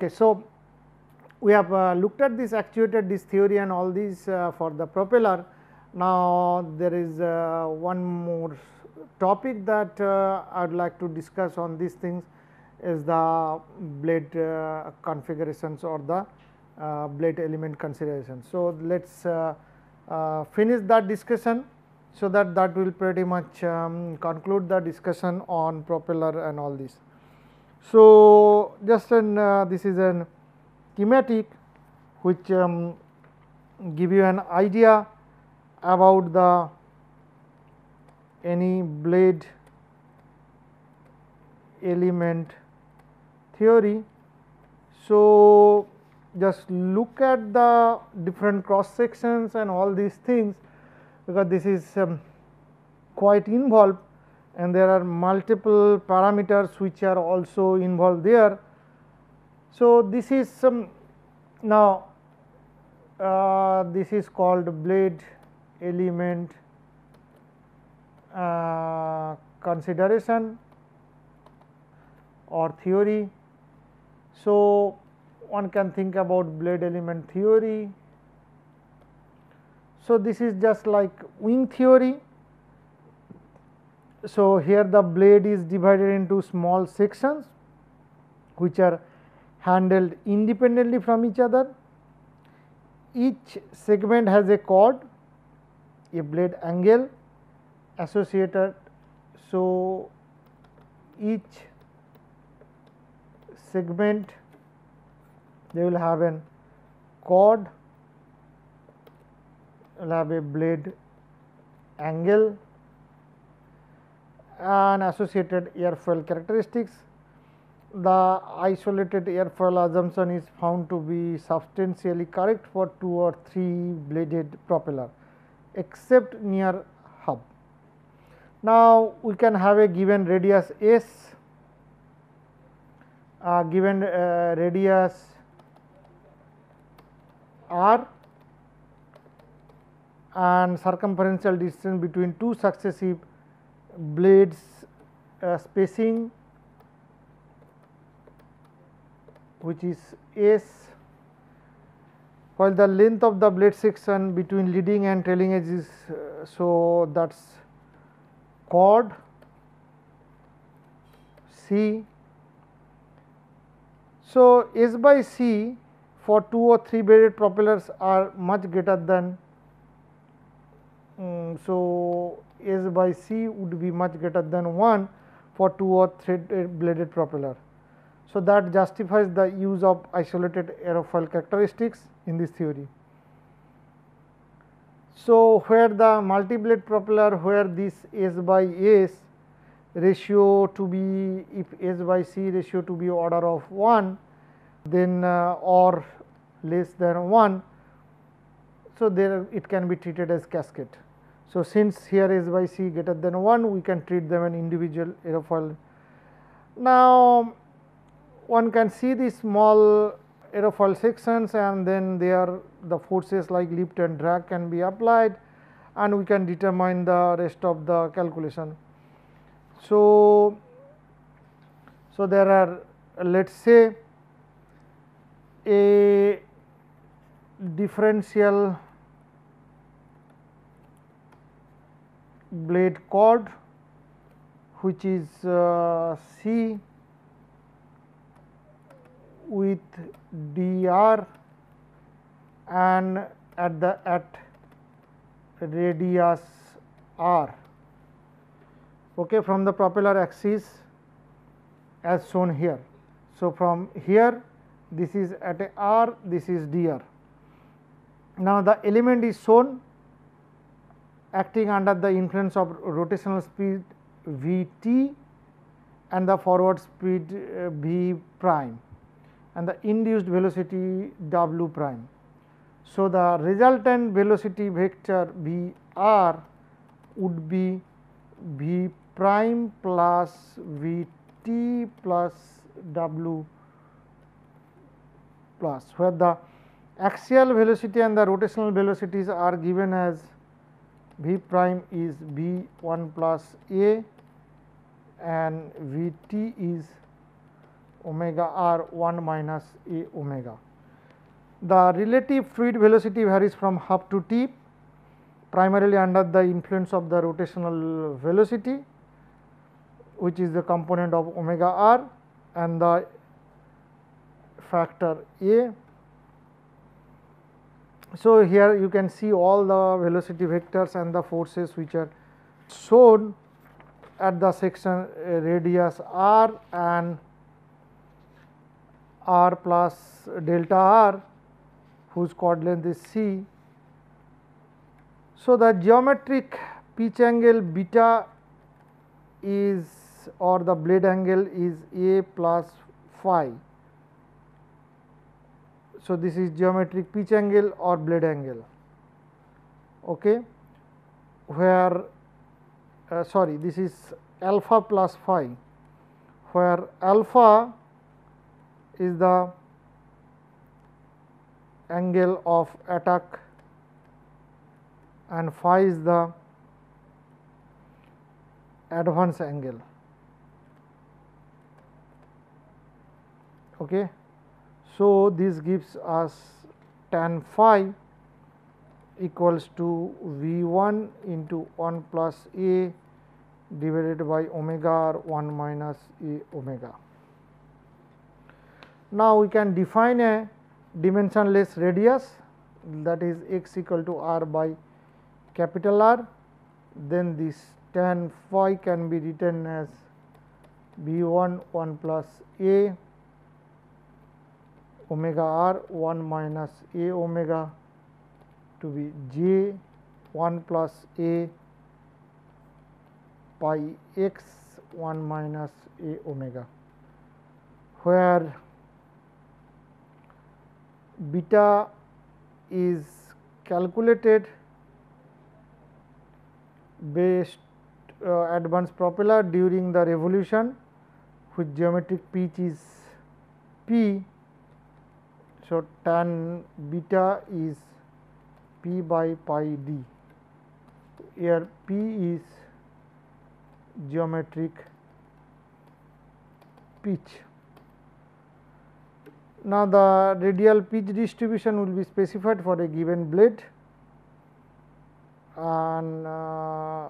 Okay, so we have uh, looked at this actuator disk theory and all these uh, for the propeller. Now, there is uh, one more topic that uh, I would like to discuss on these things is the blade uh, configurations or the uh, blade element consideration. So, let us finish that discussion so that that will pretty much um, conclude the discussion on propeller and all this. So, just an uh, this is an schematic which um, give you an idea about the any blade element theory. So, just look at the different cross sections and all these things because this is um, quite involved and there are multiple parameters which are also involved there. So, this is some now uh, this is called blade element uh, consideration or theory. So, one can think about blade element theory. So, this is just like wing theory so, here the blade is divided into small sections which are handled independently from each other. Each segment has a chord, a blade angle associated. So, each segment they will have an chord, will have a blade angle and associated airfoil characteristics. The isolated airfoil assumption is found to be substantially correct for two or three bladed propeller except near hub. Now, we can have a given radius S, given uh, radius R and circumferential distance between two successive blades uh, spacing which is S while the length of the blade section between leading and trailing edge is uh, so that is chord C. So, S by C for 2 or 3 bladed propellers are much greater than um, so S by C would be much greater than 1 for 2 or 3 bladed propeller. So, that justifies the use of isolated aerofoil characteristics in this theory. So, where the multi blade propeller where this S by S ratio to be if S by C ratio to be order of 1 then uh, or less than 1. So, there it can be treated as cascade. So, since here S by C greater than 1 we can treat them an individual aerofoil. Now, one can see the small aerofoil sections and then there are the forces like lift and drag can be applied and we can determine the rest of the calculation. So, so there are let us say a differential blade chord which is uh, C with dr and at the at radius r okay, from the propeller axis as shown here. So, from here this is at a r this is dr. Now, the element is shown acting under the influence of rotational speed v t and the forward speed uh, v prime and the induced velocity w prime. So, the resultant velocity vector v r would be v prime plus v t plus w plus where the axial velocity and the rotational velocities are given as v prime is v 1 plus a and v t is omega r 1 minus a omega. The relative fluid velocity varies from half to t primarily under the influence of the rotational velocity which is the component of omega r and the factor a. So, here you can see all the velocity vectors and the forces which are shown at the section uh, radius r and r plus delta r whose chord length is c. So, the geometric pitch angle beta is or the blade angle is a plus phi. So, this is geometric pitch angle or blade angle okay, where uh, sorry this is alpha plus phi where alpha is the angle of attack and phi is the advance angle. Okay. So, this gives us tan phi equals to V 1 into 1 plus a divided by omega r 1 minus a omega. Now, we can define a dimensionless radius that is x equal to r by capital R, then this tan phi can be written as b 1 1 plus a omega r 1 minus a omega to be j 1 plus a pi x 1 minus a omega, where beta is calculated based uh, advanced propeller during the revolution which geometric pitch is p. So, tan beta is p by pi d here p is geometric pitch. Now, the radial pitch distribution will be specified for a given blade and uh,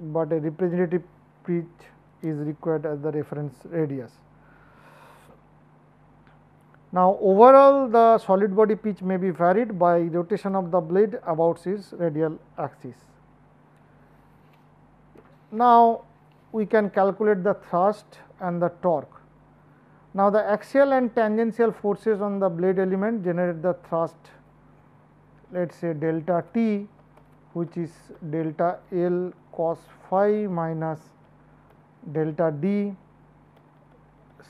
but a representative pitch is required as the reference radius. Now, overall the solid body pitch may be varied by rotation of the blade about its radial axis. Now, we can calculate the thrust and the torque. Now, the axial and tangential forces on the blade element generate the thrust let us say delta t which is delta L cos phi minus delta d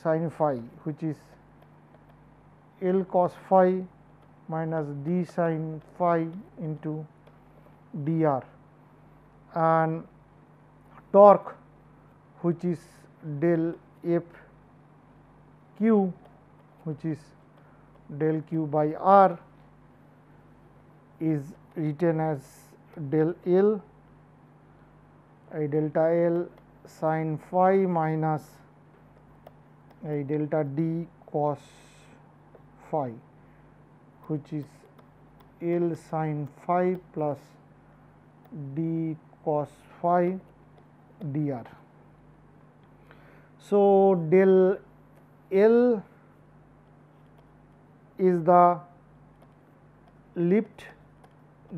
sin phi which is L cos phi minus d sin phi into dr. And torque which is del f q which is del q by r is written as del L. A delta L sin phi minus a delta d cos phi which is L sin phi plus d cos phi dr. So, del L is the lift,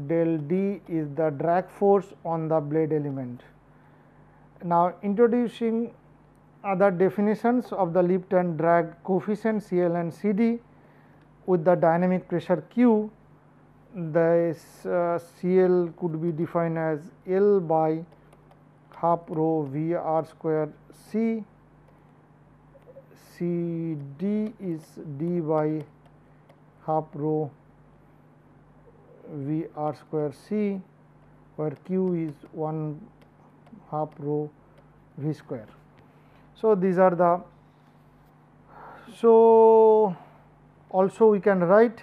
del D is the drag force on the blade element. Now, introducing other definitions of the lift and drag coefficient CL and CD with the dynamic pressure Q, this uh, CL could be defined as L by half rho V r square C C D is d by half rho V r square C where Q is 1 half rho V square. So, these are the so also we can write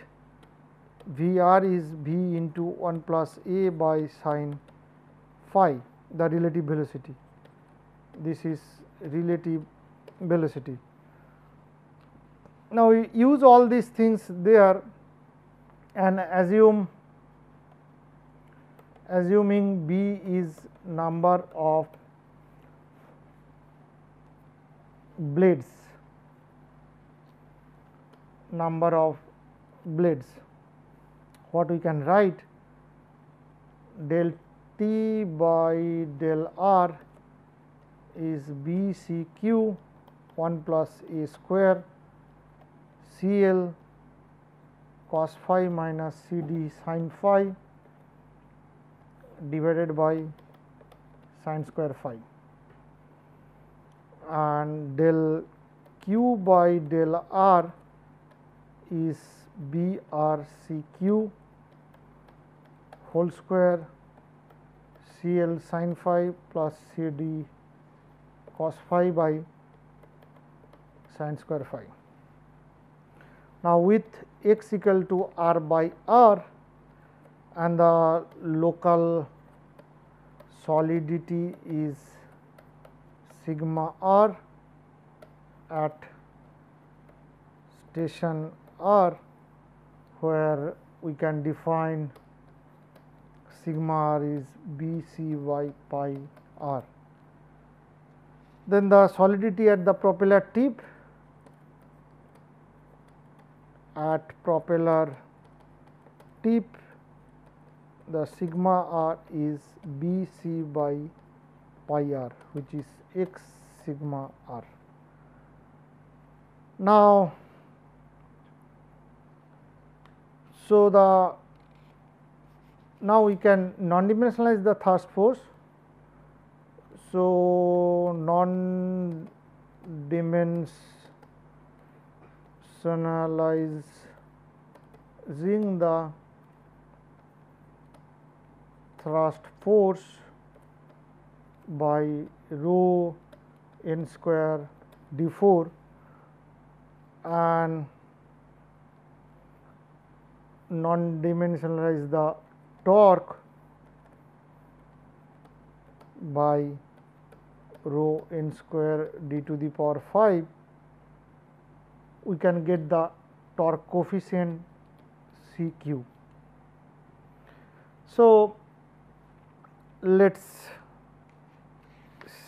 V r is V into 1 plus A by sine phi the relative velocity this is relative velocity. Now, we use all these things there and assume assuming B is number of blades number of blades. What we can write? Del T by del R is B C Q 1 plus A square C L cos phi minus C D sin phi divided by sin square phi. And del Q by del R is B R C Q whole square C L sin phi plus C D cos phi by sin square phi. Now, with x equal to r by r and the local solidity is sigma r at station r where we can define sigma r is b c y pi r. Then the solidity at the propeller tip at propeller tip the sigma r is b c by pi r which is x sigma r. Now, so the now we can non dimensionalize the thrust force. So, non dimensionalizing the thrust force by rho n square d 4 and non dimensionalize the torque by rho n square d to the power 5 we can get the torque coefficient C q. So, let us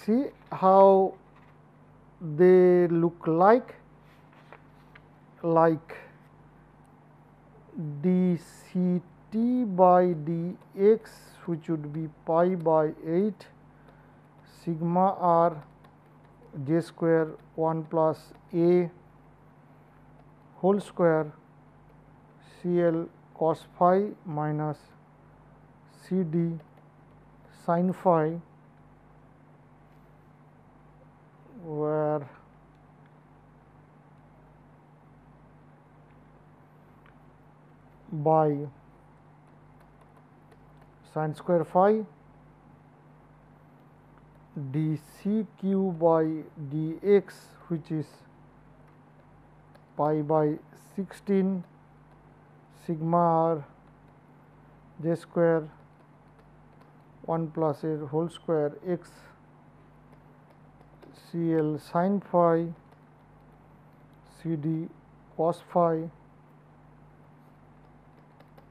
see how they look like like d c t by d x which would be pi by 8 sigma r j square 1 plus a whole square C L cos phi minus C D sin phi where by sin square phi d c q by d x which is pi by 16 sigma r j square 1 plus a whole square x C L sin phi C D cos phi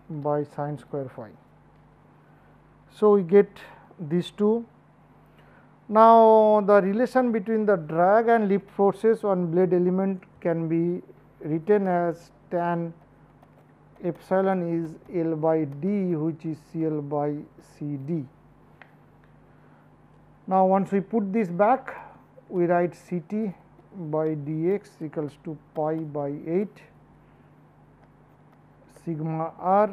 by sin square phi. So, we get these two. Now, the relation between the drag and lift forces on blade element can be written as tan epsilon is L by D which is C L by C D. Now, once we put this back we write C t by d x equals to pi by 8 sigma r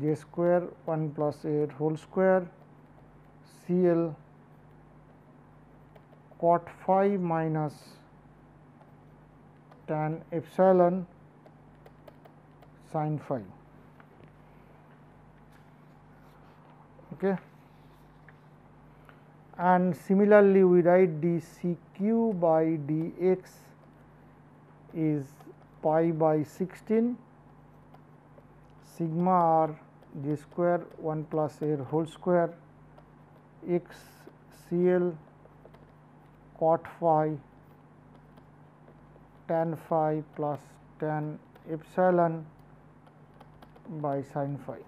j square 1 plus 8 whole square C L cot phi minus tan epsilon sine phi. Okay. And similarly, we write d c q by d x is pi by 16 sigma r j square 1 plus a whole square x c l cot phi tan phi plus tan epsilon by sin phi.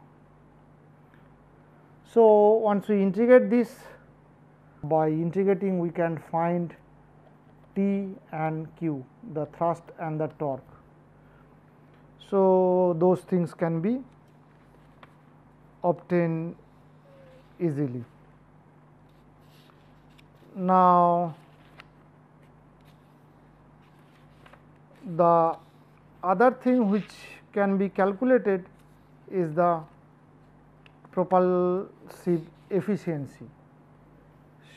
So, once we integrate this by integrating we can find T and Q the thrust and the torque. So, those things can be obtained easily. Now, the other thing which can be calculated is the propulsive efficiency.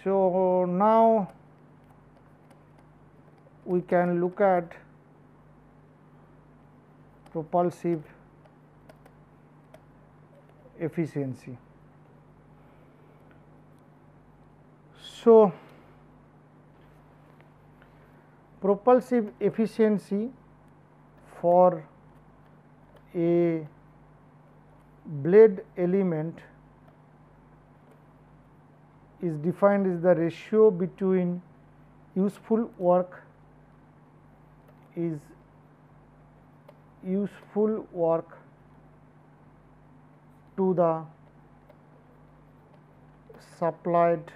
So, now we can look at propulsive efficiency. So, propulsive efficiency for a blade element is defined as the ratio between useful work is useful work to the supplied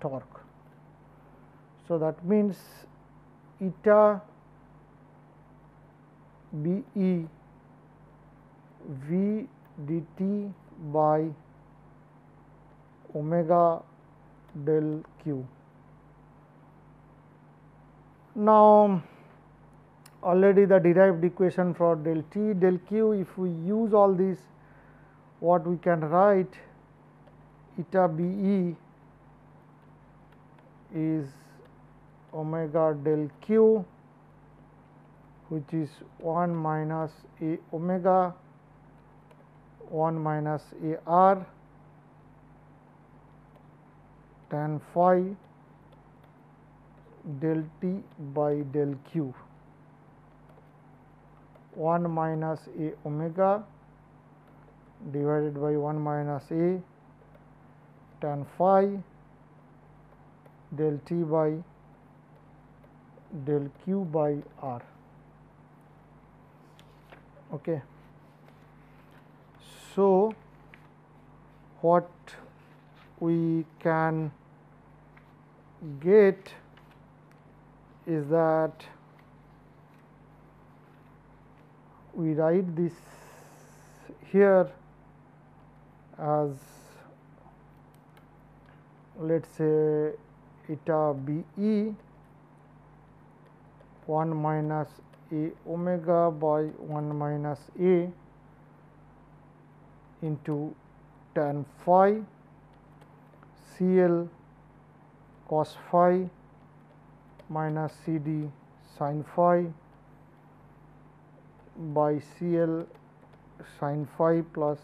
torque. So, that means eta B e v dt by omega del q. Now, already the derived equation for del t del q. If we use all these what we can write eta b e is omega del q which is 1 minus a omega 1 minus a r tan phi del t by del q 1 minus a omega divided by 1 minus a tan phi del t by del q by r. Okay. So, what we can get is that we write this here as let us say eta b e 1 minus a omega by 1 minus a into tan phi C L cos phi minus C D sin phi by C L sin phi plus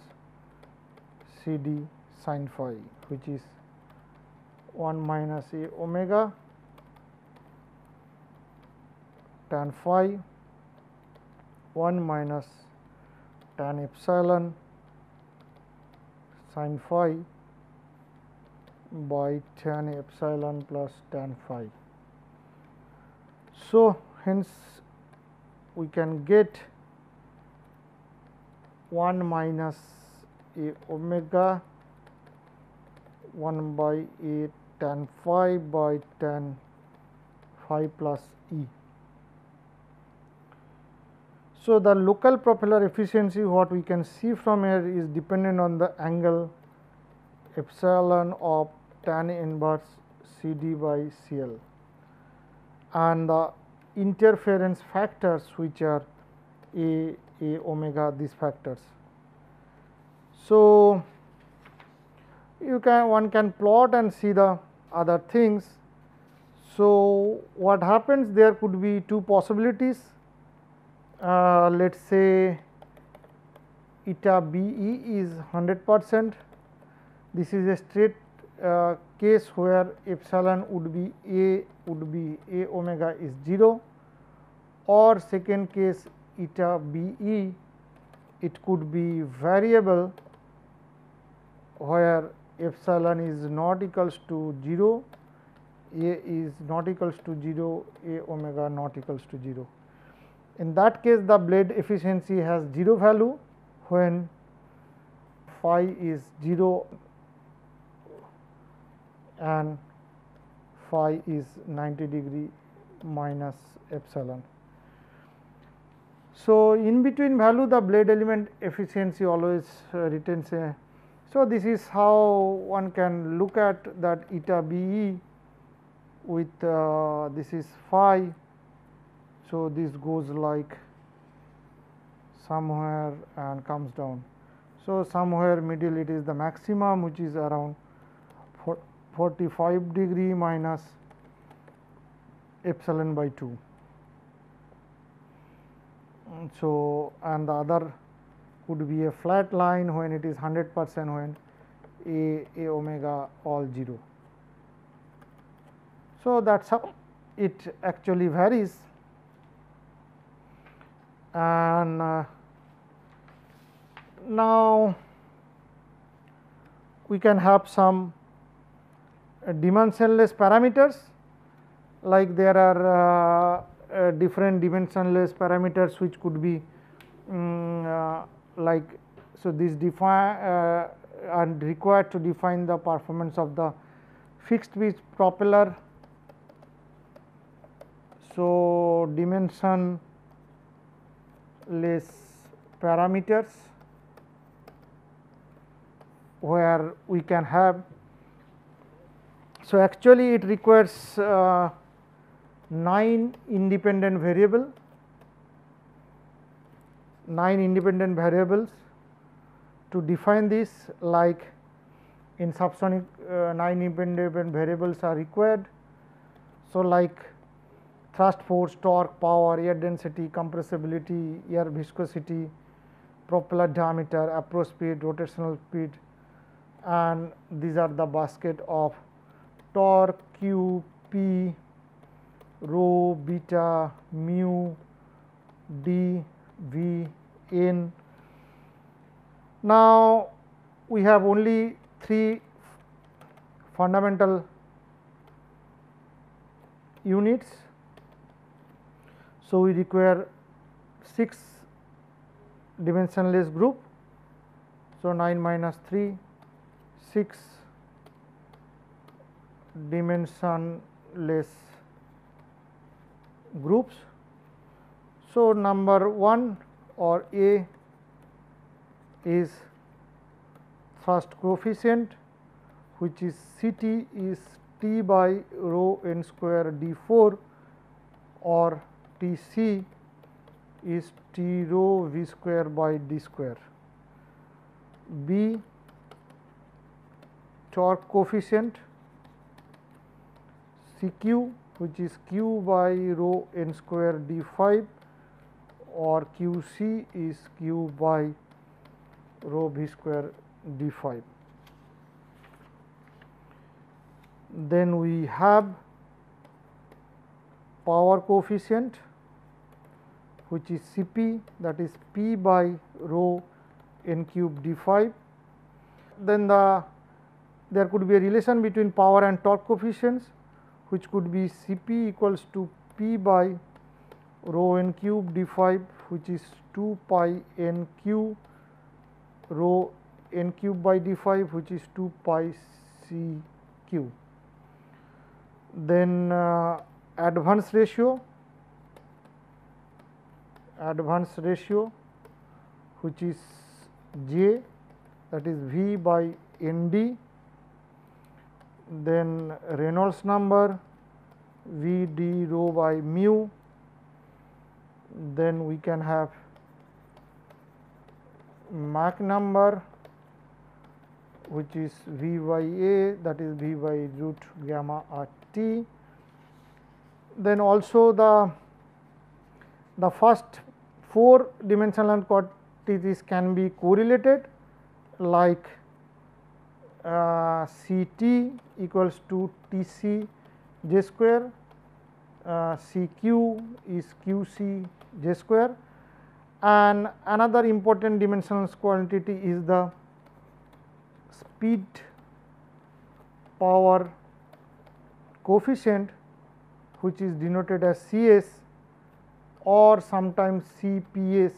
C D sin phi which is 1 minus a omega tan phi 1 minus tan epsilon sin phi by tan epsilon plus tan phi. So, hence we can get 1 minus a omega 1 by a tan phi by tan phi plus E. So, the local propeller efficiency what we can see from here is dependent on the angle epsilon of tan inverse C d by C L and the interference factors which are A, A omega these factors. So, you can one can plot and see the other things. So, what happens there could be two possibilities uh, let us say eta B e is 100 percent this is a straight uh, case where epsilon would be a would be a omega is 0 or second case eta b e it could be variable where epsilon is not equals to 0 a is not equals to 0 a omega not equals to 0. In that case the blade efficiency has 0 value when phi is 0 and phi is 90 degree minus epsilon. So, in between value the blade element efficiency always uh, retains a. So, this is how one can look at that eta b e with uh, this is phi. So, this goes like somewhere and comes down. So, somewhere middle it is the maximum which is around 45 degree minus epsilon by 2. So, and the other could be a flat line when it is 100 percent when a, a omega all 0. So, that is how it actually varies and uh, now we can have some uh, dimensionless parameters like there are uh, uh, different dimensionless parameters which could be um, like so this define uh, required to define the performance of the fixed pitch propeller. So, dimensionless parameters where we can have. So, actually it requires uh, 9 independent variable 9 independent variables to define this like in subsonic uh, 9 independent variables are required. So, like thrust force, torque, power, air density, compressibility, air viscosity, propeller diameter, approach speed, rotational speed and these are the basket of torque, Q, P, rho, beta, mu, d, v, n. Now, we have only three fundamental units. So, we require 6 dimensionless group. So, 9 minus 3 6 dimensionless groups. So, number 1 or A is thrust coefficient which is C t is T by rho n square d 4 or T c is T rho v square by d square. B torque coefficient C q which is q by rho n square d 5 or q c is q by rho v square d 5. Then we have power coefficient which is C p that is p by rho n cube d 5. Then the there could be a relation between power and torque coefficients which could be C p equals to p by rho n cube d 5 which is 2 pi n q rho n cube by d 5 which is 2 pi c q. Then uh, advance ratio advance ratio which is j that is v by n d then Reynolds number V d rho by mu, then we can have Mach number which is V by A that is V by root gamma r t, then also the the first four dimensional quantities can be correlated like uh, C t equals to T c j square, uh, C q is q c j square. And another important dimensional quantity is the speed power coefficient which is denoted as Cs or sometimes Cps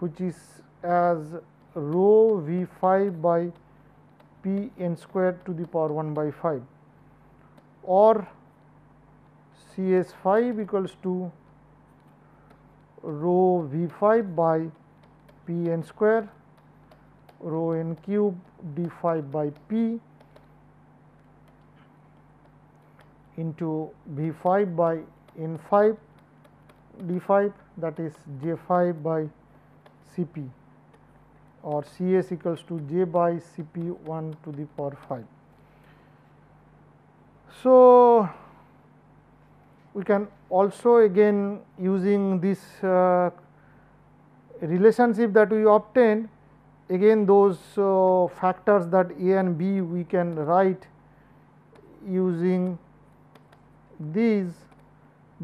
which is as rho V 5 by P n square to the power 1 by 5 or Cs 5 equals to rho V 5 by P n square rho n cube d 5 by P into V 5 by n 5 d 5 that is j 5 by C p or C s equals to j by C p 1 to the power 5. So, we can also again using this uh, relationship that we obtained again those uh, factors that a and b we can write using these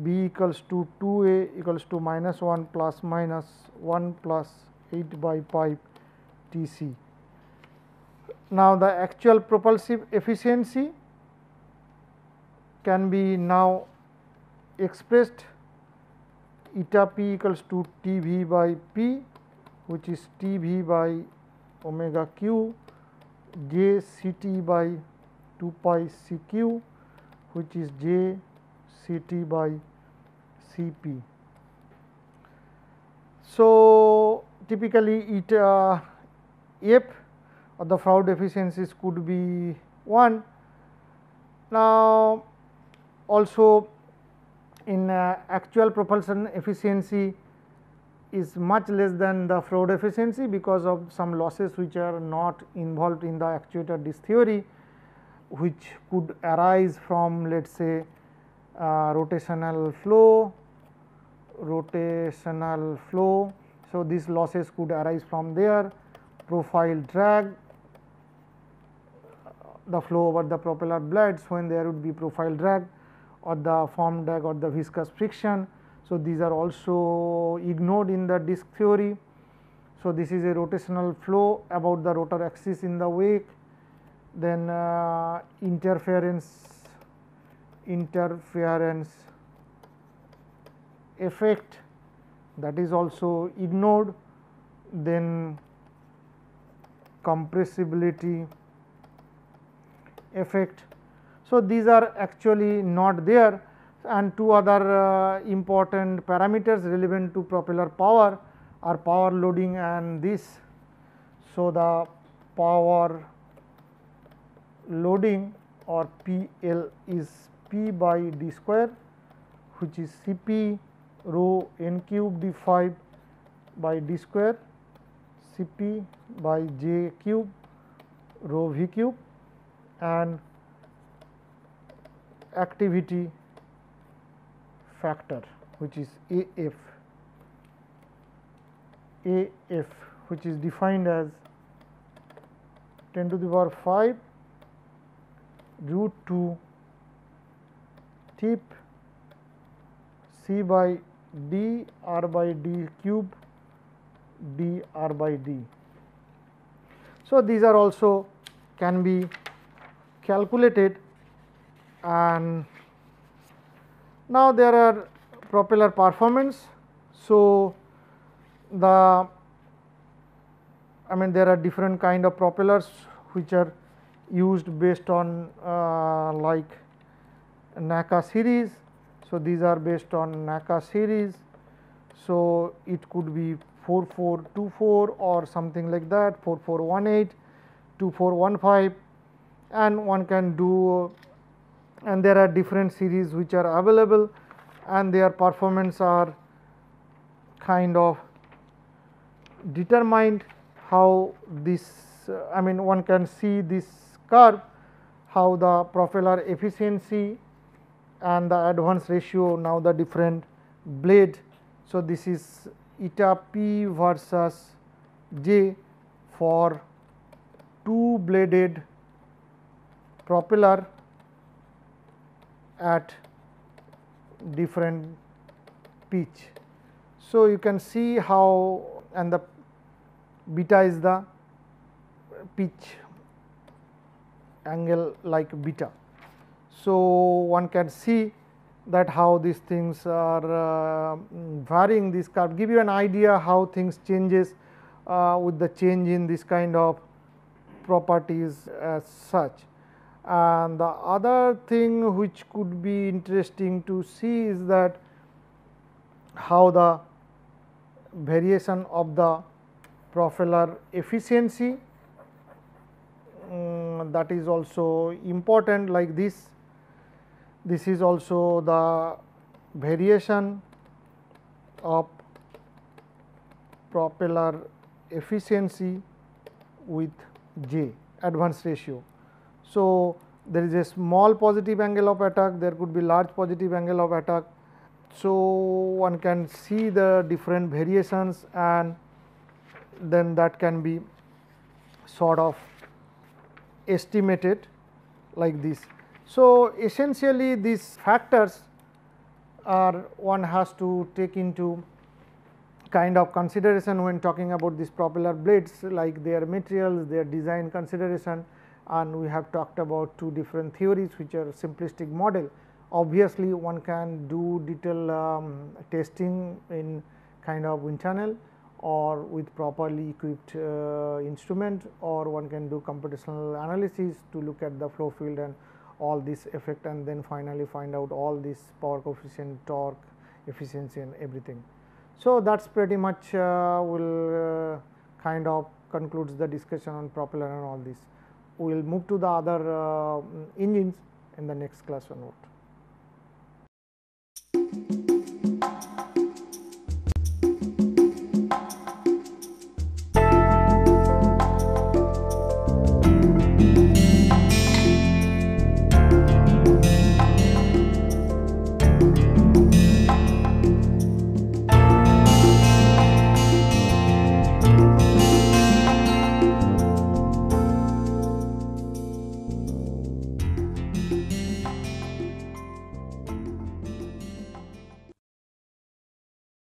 b equals to 2 a equals to minus 1 plus minus 1 plus 8 by pi T c. Now, the actual propulsive efficiency can be now expressed eta p equals to T v by p which is T v by omega q j C t by 2 pi C q which is j C t by C p. So, typically uh, f or the Froude efficiencies could be 1. Now, also in uh, actual propulsion efficiency is much less than the Froude efficiency because of some losses which are not involved in the actuator disk theory which could arise from let us say uh, rotational flow, rotational flow. So, these losses could arise from there, profile drag, the flow over the propeller blades when there would be profile drag or the form drag or the viscous friction. So, these are also ignored in the disk theory. So, this is a rotational flow about the rotor axis in the wake, then uh, interference interference effect that is also ignored then compressibility effect. So, these are actually not there and two other uh, important parameters relevant to propeller power are power loading and this. So, the power loading or PL is P by d square which is C p rho n cube d 5 by d square C p by j cube rho v cube and activity factor which is A f. A f which is defined as 10 to the power 5 root 2 tip C by d r by d cube d r by d. So, these are also can be calculated and now there are propeller performance. So, the I mean there are different kind of propellers which are used based on uh, like NACA series. So, these are based on NACA series. So, it could be 4424 or something like that 4418, 2415 and one can do and there are different series which are available and their performance are kind of determined how this uh, I mean one can see this curve how the propeller efficiency and the advance ratio now the different blade. So, this is eta p versus j for two bladed propeller at different pitch. So, you can see how and the beta is the pitch angle like beta. So, one can see that how these things are uh, varying this curve give you an idea how things changes uh, with the change in this kind of properties as such. And the other thing which could be interesting to see is that how the variation of the propeller efficiency um, that is also important like this. This is also the variation of propeller efficiency with J advance ratio. So, there is a small positive angle of attack, there could be large positive angle of attack. So, one can see the different variations and then that can be sort of estimated like this. So, essentially these factors are one has to take into kind of consideration when talking about these propeller blades like their materials, their design consideration and we have talked about two different theories which are simplistic model. Obviously, one can do detailed um, testing in kind of wind tunnel or with properly equipped uh, instrument or one can do computational analysis to look at the flow field and all this effect and then finally find out all this power coefficient, torque, efficiency and everything. So, that is pretty much uh, will uh, kind of concludes the discussion on propeller and all this. We will move to the other uh, engines in the next class onward.